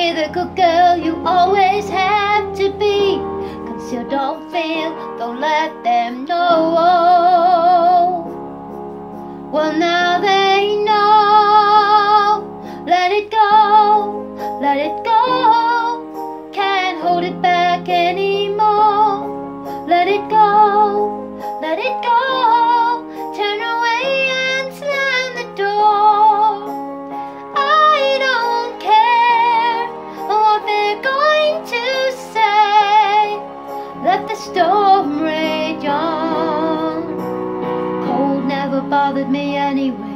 be the good girl you always have to be. Conceal, don't feel, don't let them know. Well, now they storm rage on. Cold never bothered me anyway.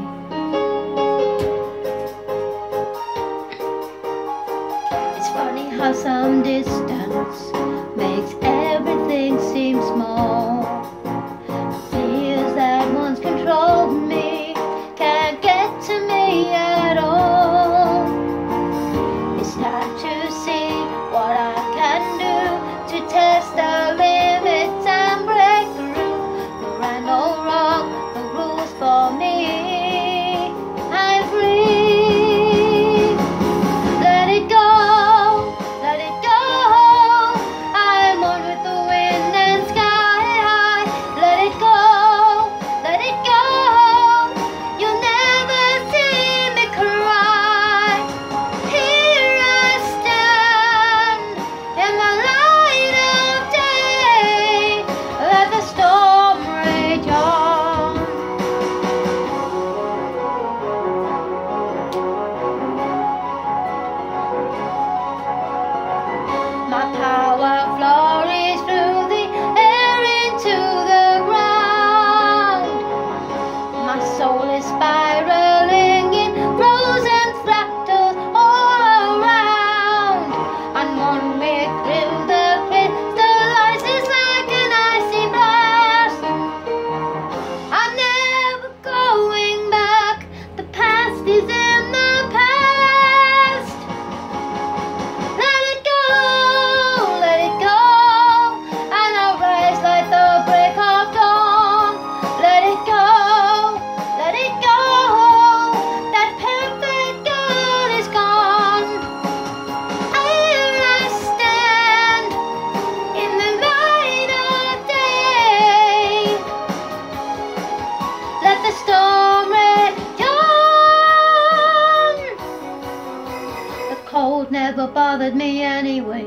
cold never bothered me anyway.